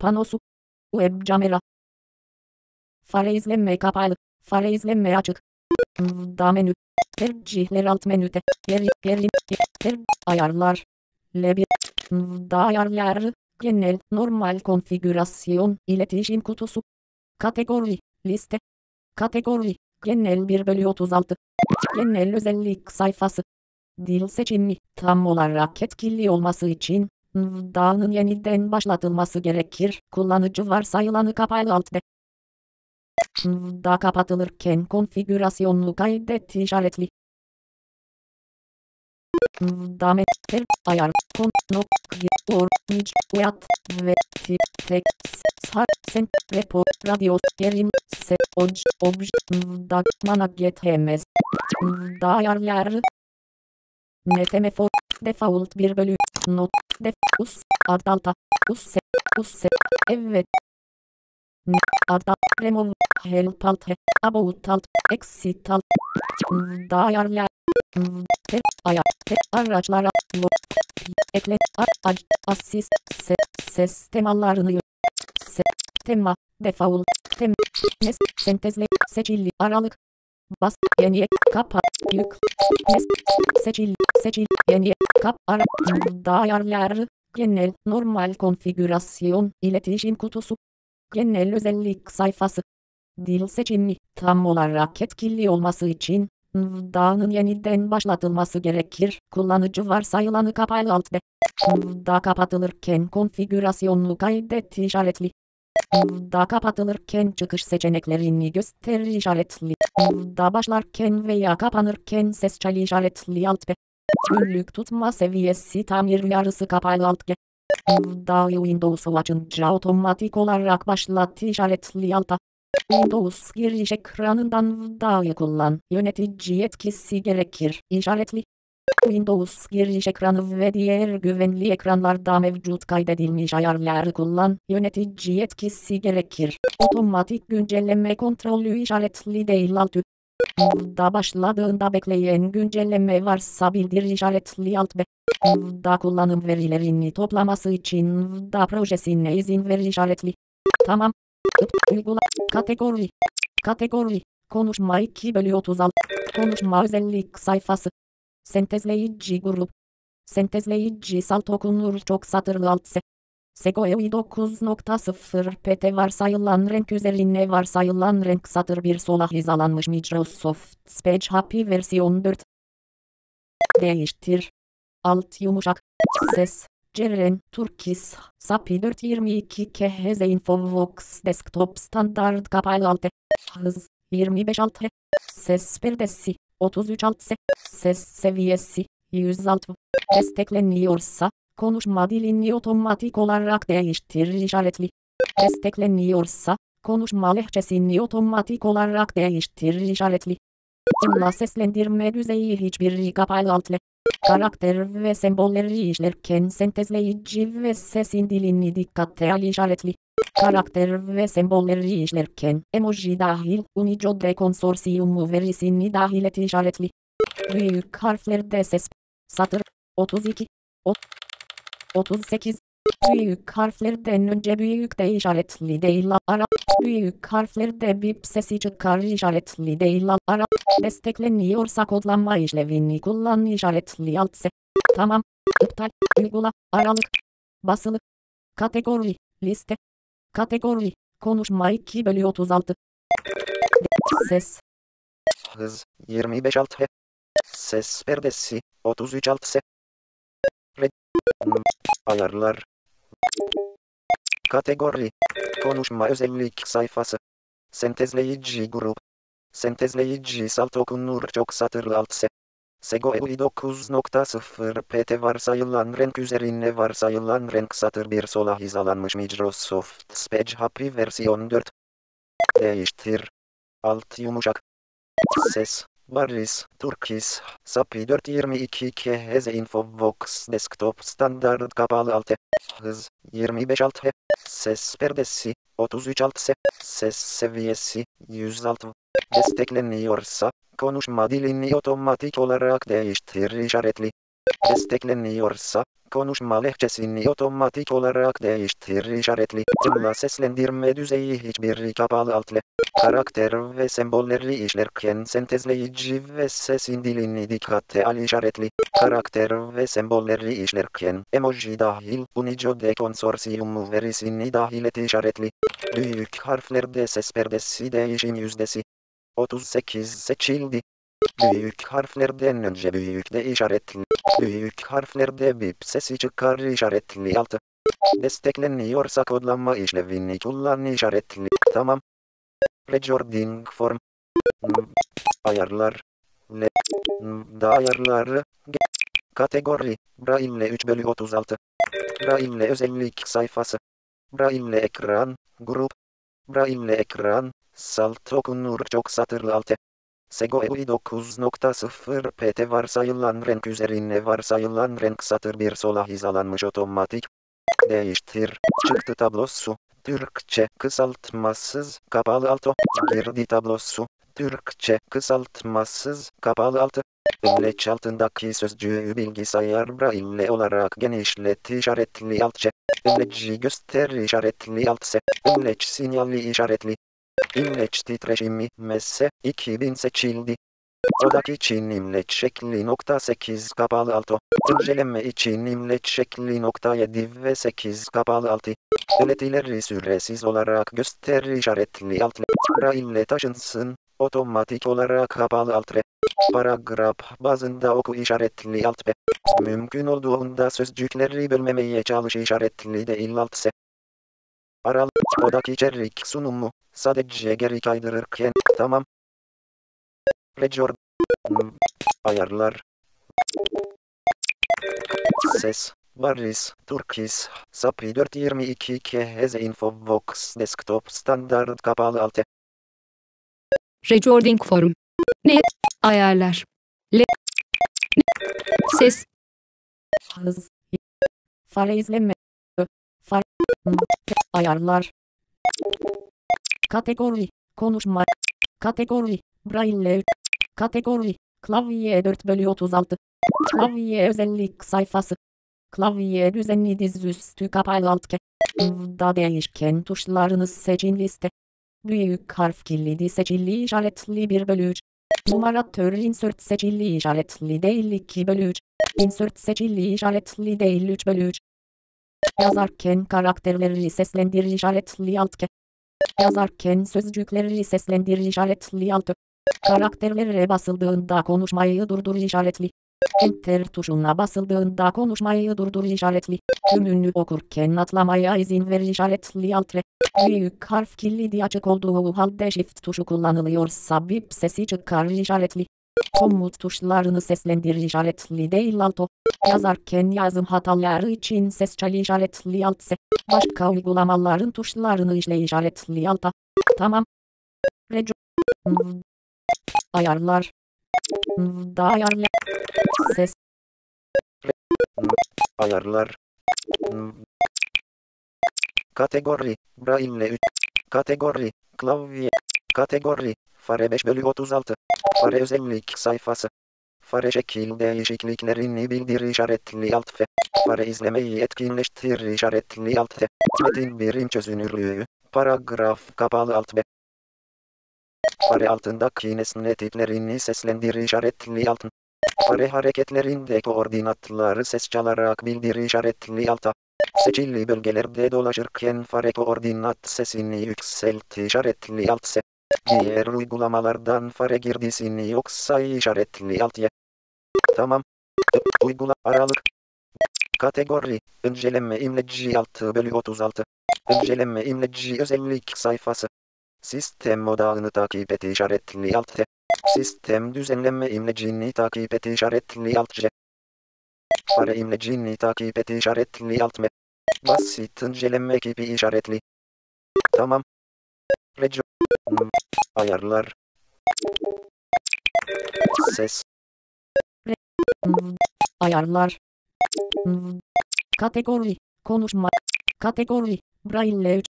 Panosu. Web kamera. Fare izlenme kapalı. Fare izlenme açık. Da menü. Tercihler alt menüde. Geri, geri, ter, ayarlar. L1. Da ayarları. Genel, normal konfigürasyon, iletişim kutusu. Kategori, liste. Kategori, genel 1 bölü 36. Genel özellik sayfası. Dil seçimi, tam olarak etkili olması için, Dağının yeniden başlatılması gerekir. Kullanıcı varsayılanı kapalı alt de. Da kapatılırken konfigürasyonunu kaydet işaretli. Dame, ter, ayar, kon, nok, or, nic, uyat, ve, tip, tek, sar, sen, repo, radio, gerim, se, oj, obj, da, mana, get, hemes. Da ayarları. Netemefor, default 1 bölü, not, def, us, ad alta, us, se, us, se, evet. Ad, remove, help alt, he, about alt, exit alt. Da ayarlar. Te, ayar, te, araçlara, lo, ekle, a, ac, asist, se, ses temalarını se, tema, default, tem, nes, sentezle, seçili, aralık, bas, yeni, kapa, yük, seçil, seçil, yeni, kap, ara, ayarları, genel, normal konfigürasyon, iletişim kutusu, genel özellik sayfası, dil seçimi, tam olarak etkili olması için, Dağının yeniden başlatılması gerekir. Kullanıcı varsayılanı kapalı alt de. Da kapatılırken konfigürasyonunu kaydet işaretli. Da kapatılırken çıkış seçeneklerini göster işaretli. Da başlarken veya kapanırken ses çal işaretli alt be. Günlük tutma seviyesi tamir yarısı kapalı alt ge. Da Windows'u açınca otomatik olarak başlat işaretli alta. Windows giriş ekranından Vda'yı kullan. Yönetici yetkisi gerekir. İşaretli. Windows giriş ekranı ve diğer güvenli ekranlarda mevcut kaydedilmiş ayarları kullan. Yönetici yetkisi gerekir. Otomatik güncelleme kontrolü işaretli değil altı. Da başladığında bekleyen güncelleme varsa bildir işaretli alt be. Da kullanım verilerini toplaması için da projesine izin ver işaretli. Tamam. Uygula. Kategori. Kategori. Konuşma 2 bölü 36. Konuşma özellik sayfası. Sentezleyici grup. Sentezleyici salt okunur çok satırlı alt se. Segoewi 9.0 PT varsayılan renk üzerine varsayılan renk satır bir sola hizalanmış Microsoft Spec Happy versiyon 4. Değiştir. Alt yumuşak. Ses. Ceren, Turkis, SAPI 422 KHZ Infovox Desktop Standard kapalı altı. Hız 25 altı. Ses perdesi 33 altı. Ses seviyesi 106. Destekleniyorsa konuşma dilini otomatik olarak değiştir işaretli. Destekleniyorsa konuşma lehçesini otomatik olarak değiştir işaretli. Imla seslendirme düzeyi hiçbir kapalı altı. Karakter ve sembolleri işlerken sentezleyici ve sesin dilini dikkate al işaretli. Karakter ve sembolleri işlerken emoji dahil Unicode konsorsiyumu verisini dahil et işaretli. Büyük harflerde ses. Satır 32 ot, 38 Büyük harflerden önce büyük de işaretli değil ara. Büyük harflerde bip sesi çıkar işaretli değil ara. Destekleniyorsa kodlanma işlevini kullan işaretli alt se. Tamam. İptal. Uygula. Aralık. Basılı. Kategori. Liste. Kategori. Konuşma 2 bölü 36. Ses. Hız 25 alt he. Ses perdesi 33 alt se. Red. Ayarlar. Kategori. Konuşma özellik sayfası. Sentezleyici grup. Sentezleyici salt okunur çok satırlı alt se. Segoewi 9.0 PT varsayılan renk üzerine varsayılan renk satır bir sola hizalanmış Microsoft Spec Happy versiyon 4. Değiştir. Alt yumuşak. Ses. Baris, Turkis, SAPI 422 KHZ Infovox Desktop Standard kapalı altı. Hız 25 alt he. Ses perdesi 33 alt se. Ses seviyesi 106. Destekleniyorsa konuşma dilini otomatik olarak değiştir işaretli. Destekleniyorsa, konuşma lehçesini otomatik olarak değiştir işaretli. Tımla seslendirme düzeyi hiçbir kapalı altle. Karakter ve sembolleri işlerken sentezleyici ve sesin dilini dikkate al işaretli. Karakter ve sembolleri işlerken emoji dahil Unico de konsorsiyumu verisini dahil et işaretli. Büyük harflerde ses perdesi değişim yüzdesi. 38 seçildi. Büyük harflerden önce büyük de işaretli. Büyük harflerde bip sesi çıkar işaretli altı. Destekleniyorsa kodlama işlevini kullan işaretli. Tamam. Recording form. Hmm. Ayarlar. Le. Hmm. Da ayarları. Kategori. Braille 3 bölü 36. Braille özellik sayfası. Braille ekran. Grup. Braille ekran. Salt okunur çok satırlı altı. Sego EUI 9.0 PT varsayılan renk üzerine varsayılan renk satır bir sola hizalanmış otomatik. Değiştir. Çıktı tablosu. Türkçe kısaltmasız kapalı altı. Girdi tablosu. Türkçe kısaltmasız kapalı altı. Ümleç altındaki sözcüğü bilgisayar braille olarak genişlet işaretli altçe. Ümleci göster işaretli altse. Ümleç sinyali işaretli. İmleç titreşimi messe 2000 seçildi. Odak için imleç şekli nokta 8 kapalı altı. İnceleme için imleç şekli nokta 7 ve 8 kapalı altı. Iletileri süresiz olarak göster işaretli alt. Braille taşınsın. Otomatik olarak kapalı alt. Paragraf bazında oku işaretli alt. Mümkün olduğunda sözcükleri bölmemeye çalış işaretli değil alt. Aralık odak içerik sunumu sadece geri kaydırırken tamam. Record ayarlar ses Baris, Turkis, SAPI 422 KHZ Infobox Desktop Standart kapalı altı. Recording forum. Ne? Ayarlar. Le. Ses. Hız. Fare izleme. Ö. Ayarlar. Kategori. Konuşma. Kategori. Braille. Kategori. Klavye 4 bölü 36. Klavye özellik sayfası. Klavye düzenli dizüstü kapalı alt ke. Da değişken tuşlarınız seçin liste. Büyük harf kilidi seçili işaretli 1 bölü 3. Numaratör insert seçili işaretli değil 2 bölü 3. Insert seçili işaretli değil 3 bölü 3. Yazarken karakterleri seslendir işaretli alt ke. Yazarken sözcükleri seslendir işaretli alt. Karakterlere basıldığında konuşmayı durdur işaretli. Enter tuşuna basıldığında konuşmayı durdur işaretli. Tümünü okurken atlamaya izin ver işaretli alt. Büyük harf kilidi açık olduğu halde shift tuşu kullanılıyorsa bip sesi çıkar işaretli. Komut tuşlarını seslendir işaretli değil alto. Yazarken yazım hataları için ses çay işaretli altse. Başka uygulamaların tuşlarını işle işaretli alta. Tamam. Reco. Ayarlar. Da ayarla. Ses. Ayarlar. Kategori. Braille 3. Kategori. Klavye. Kategori. Fare 5 bölü 36. Fare özellik sayfası. Fare şekil değişikliklerini bildir işaretli alt F. Fare izlemeyi etkinleştir işaretli alt T. Metin birim çözünürlüğü. Paragraf kapalı alt B. Fare altındaki nesne tiplerini seslendir işaretli altın. Fare hareketlerinde koordinatları ses çalarak bildir işaretli alta. Seçili bölgelerde dolaşırken fare koordinat sesini yükselt işaretli alt se. Diğer uygulamalardan fare girdisini yoksa işaretli alt ye. Tamam. Uygula aralık. Kategori. İnceleme imleci 6 bölü 36. İnceleme imleci özellik sayfası. Sistem odağını takip et işaretli alt T. Sistem düzenleme imlecini takip et işaretli alt C. Fare imlecini takip et işaretli alt M. Basit inceleme ekibi işaretli. Tamam. Reco. Ayarlar. Ses. Ayarlar. Kategori. Konuşma. Kategori. Braille 3.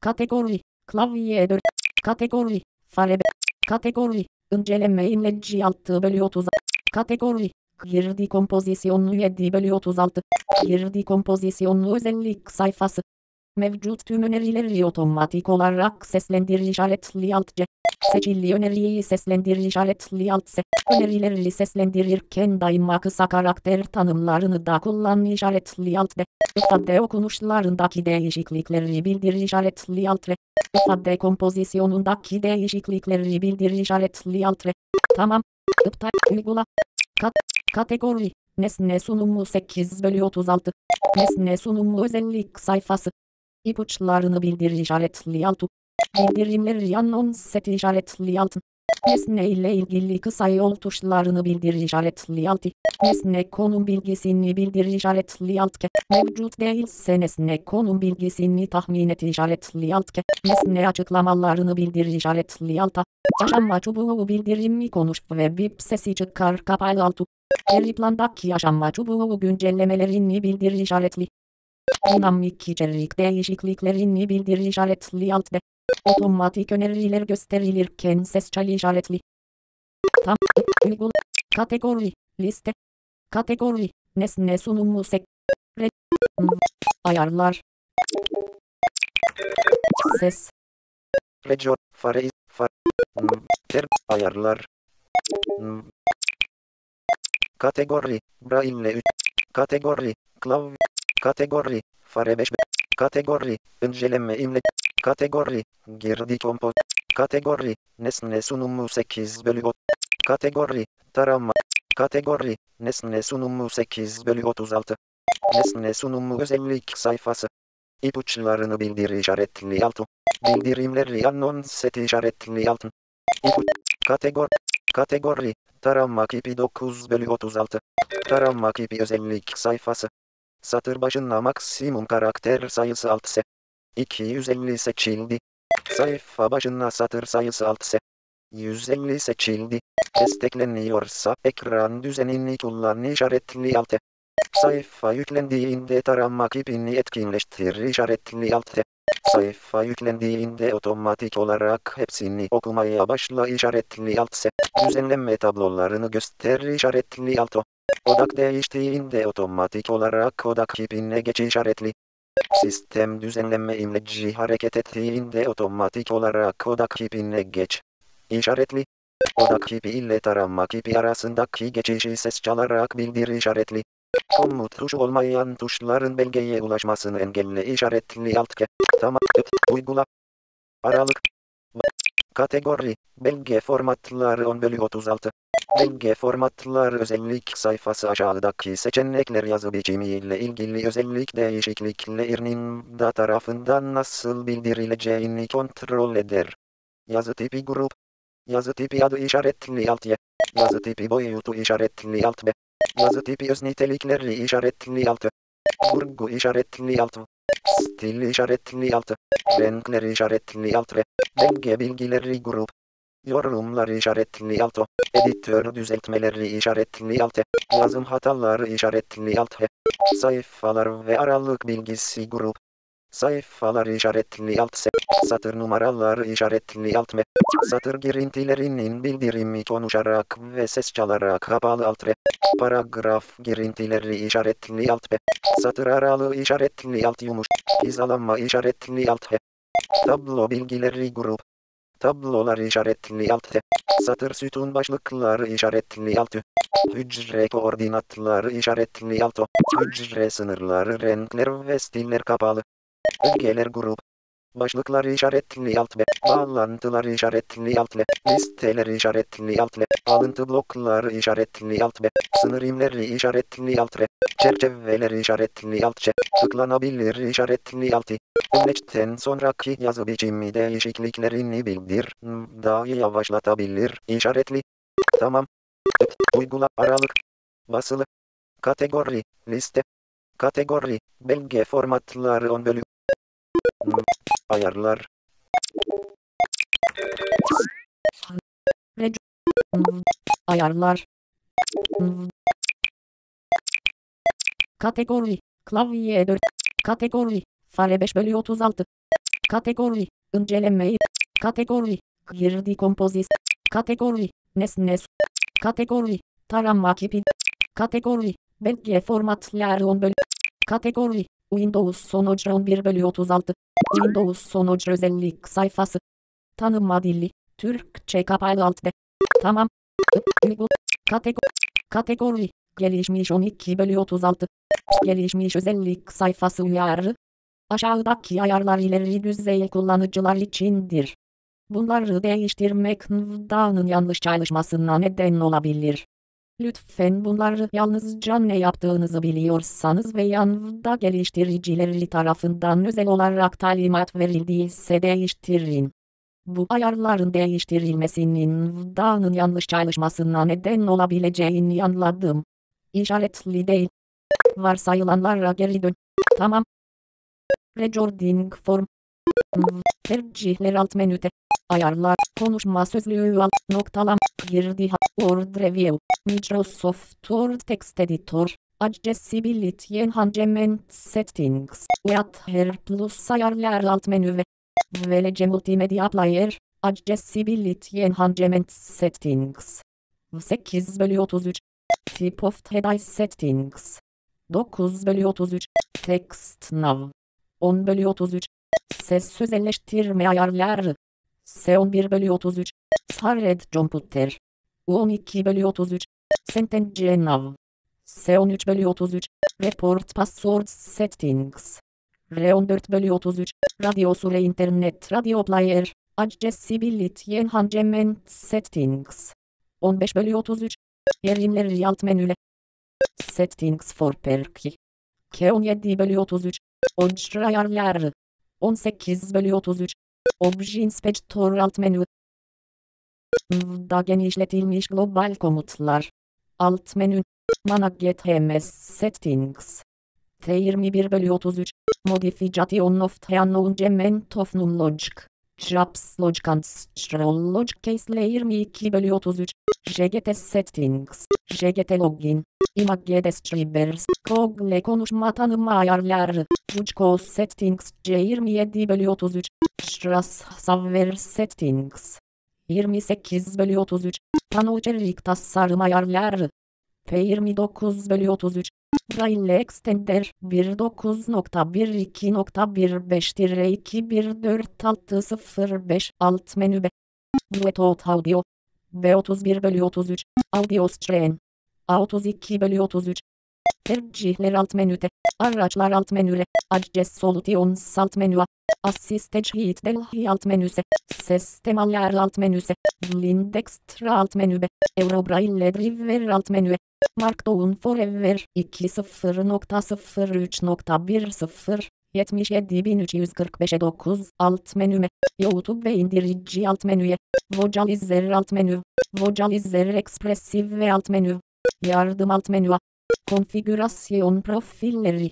Kategori. Klavye 4. Kategori. Fare 5. Kategori. İnceleme imleci 6 bölü 30. Kategori. Girdi kompozisyonlu 7 bölü 36. Girdi kompozisyonlu özellik sayfası. Mevcut tüm önerileri otomatik olarak seslendir işaretli alt. Seçili öneriyi seslendir işaretli alt. Önerileri seslendirirken daima kısa karakter tanımlarını da kullan işaretli alt D. İfade okunuşlarındaki değişiklikleri bildir işaretli alt R. İfade kompozisyonundaki değişiklikleri bildir işaretli alt. Tamam. İptal uygula. Kat, kategori. Nesne sunumu 8 bölü 36. Nesne sunumu özellik sayfası. İpuçlarını bildir işaretli altı. Bildirimleri anons set işaretli altı. Nesne ile ilgili kısa yol tuşlarını bildir işaretli altı. Nesne konum bilgisini bildir işaretli alt ke. Mevcut değilse nesne konum bilgisini tahmin et işaretli alt ke. Nesne açıklamalarını bildir işaretli alta. Aşama çubuğu bildirimi konuş ve bip sesi çıkar kapalı altı. Geri plandaki aşama çubuğu güncellemelerini bildir işaretli. Dinamik içerik değişikliklerini bildir işaretli alt D. Otomatik öneriler gösterilirken ses çay işaretli. Tam, uygula, kategori, liste, kategori, nesne sunumu sek, re, ayarlar, ses, Record, fare, far, ter, ayarlar. Kategori, braille 3. Kategori, klavye. Kategori, fare 5. Kategori, inceleme imle. Kategori, girdi kompoz. Kategori, nesne sunumu 8 bölü 30. Kategori, tarama. Kategori, nesne sunumu 8 bölü 36. Nesne sunumu özellik sayfası. İpuçlarını bildir işaretli altı. Bildirimleri anons et işaretli altın. İpuç. Kategori. Kategori. Tarama kipi 9 bölü 36. Tarama kipi özellik sayfası. Satır başına maksimum karakter sayısı 6 se. 250 seçildi. Sayfa başına satır sayısı 6 se. 150 seçildi. Destekleniyorsa ekran düzenini kullan işaretli alt. Sayfa yüklendiğinde tarama kipini etkinleştir işaretli alt. Sayfa yüklendiğinde otomatik olarak hepsini okumaya başla işaretli alt se. Düzenleme tablolarını göster işaretli alt o. Odak değiştiğinde otomatik olarak odak kipine geç işaretli. Sistem düzenleme imleci hareket ettiğinde otomatik olarak odak kipine geç. İşaretli. Odak kipi ile tarama kipi arasındaki geçişi ses çalarak bildir işaretli. Komut tuşu olmayan tuşların belgeye ulaşmasını engelle işaretli alt ke. Tamam. Uygula. Aralık. Kategori. Belge formatları 10 bölü 36. Belge formatları özellik sayfası aşağıdaki seçenekler yazı biçimiyle ilgili özellik değişikliklerinin da tarafından nasıl bildirileceğini kontrol eder. Yazı tipi grup. Yazı tipi adı işaretli alt y. Yazı tipi boyutu işaretli alt b. Yazı tipi öz nitelikleri işaretli alt. Vurgu işaretli alt. Stil işaretli alt. Renkler işaretli alt ve belge bilgileri grup. Yorumlar işaretli alt o. Editör düzeltmeleri işaretli alt. Yazım hataları işaretli alt. Sayfalar ve aralık bilgisi grup. Sayfalar işaretli alt. Satır numaraları işaretli alt me. Satır girintilerinin bildirimi konuşarak ve ses çalarak kapalı alt re. Paragraf girintileri işaretli alt be. Satır aralığı işaretli alt yumuş. Hizalanma işaretli alt he. Tablo bilgileri grup. Tablolar işaretli alt he. Satır sütun başlıkları işaretli alt. Hücre koordinatları işaretli alt o. Hücre sınırları renkler ve stiller kapalı. Ögeler grup. Başlıklar işaretli alt ve bağlantılar işaretli alt ve listeler işaretli alt ve alıntı blokları işaretli alt ve sınır imleri işaretli alt ve çerçeveler işaretli alt çe tıklanabilir işaretli altı. Öneçten sonraki yazı biçimi değişikliklerini bildir. Daha yavaşlatabilir işaretli. Tamam. Uygula aralık. Basılı. Kategori. Liste. Kategori. Belge formatları 10 bölü. Ayarlar. ayarlar, kategori, klavye 4, kategori, fare 5 bölü 36, kategori, inceleme, kategori, girdi kompozis, kategori, nesne, kategori, tarama kipi, Kategori. Belge formatlar 10 bölü. Kategori. Windows sonucu 11 bölü 36. Windows sonucu özellik sayfası. Tanıma dili. Türkçe kapalı alt de. Tamam. Kategori. Kategori. Gelişmiş 12 bölü 36. Gelişmiş özellik sayfası uyarı. Aşağıdaki ayarlar ileri düzey kullanıcılar içindir. Bunları değiştirmek Nvda'nın yanlış çalışmasına neden olabilir. Lütfen bunları yalnızca ne yaptığınızı biliyorsanız ve Nvda geliştiricileri tarafından özel olarak talimat verildiyse değiştirin. Bu ayarların değiştirilmesinin Nvda'nın yanlış çalışmasına neden olabileceğini anladım. İşaretli değil. Varsayılanlara geri dön. Tamam. Recording form. Tercihler alt menüde. Ayarlar. Konuşma sözlüğü alt noktalam. Girdi. Word Review. Microsoft Word Text Editor. Accessibility Enhancement Settings. Weather Plus ayarlar alt menü ve VLC Multimedia Player. Accessibility Enhancement Settings. 8 bölü 33. Type of Device Settings. 9 bölü 33. Text Nav. 10 bölü 33. Ses özelleştirme ayarları. S11 bölü 33. Sarred Computer. U12 bölü 33. Sentence Nav. S13 bölü 33. Report Password Settings. R14 bölü 33. Radyo Sure Internet Radio Player. Accessibility Enhancement Settings. 15 bölü 33. Yerimleri alt menüle. Settings for Perky. K17 bölü 33. Ojra ayarları. 18 bölü 33. Obj Inspector alt menü. Da genişletilmiş global komutlar. Alt menü. Manage HMS Settings. T21 bölü 33. Modification of the unknown element of logic. Logic and stroll logic case layer 22 bölü 33. JGT settings. JGT login. Image describers. Google konuşma tanıma ayarları. Uçko settings. C27 bölü 33. Strass server settings. 28 bölü 33. Pano tasarım ayarları. P29 bölü 33. Braille Extender 1.9.1.2.15-2146005 alt menü B. Bluetooth Audio. B31 bölü 33. Audio Stream. A32 bölü 33. Tercihler alt menüde. Araçlar alt menüre. Adres Solutions alt menü. Assistage Heat Delhi alt menüse. Sistem ayar alt menüse. Blindextra alt menü B. Eurobraille Driver alt menü. Markdown Forever 2.0.03.10 77345'e 9 alt menüme YouTube ve indirici alt menüye Vocalizer alt menü Vocalizer Expressive ve alt menü Yardım alt menü Konfigürasyon profilleri.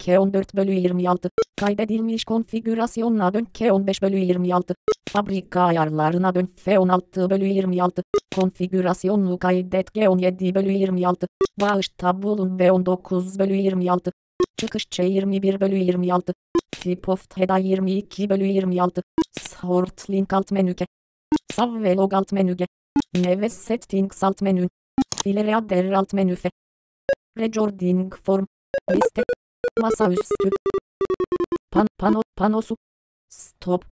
K14 bölü 26 Kaydedilmiş konfigürasyona dön. K15 bölü 26 Fabrika ayarlarına dön. F16 bölü 26 Konfigürasyonu kaydet. G17 bölü 26 Bağışta bulun B19 bölü 26 Çıkış C21 bölü 26 Tip of Header 22 bölü 26 Sort link alt menüke Save log alt menüge Neve settings alt menü. Filere adder alt menüfe Recording form Liste Masaüstü Pan pano panosu Stop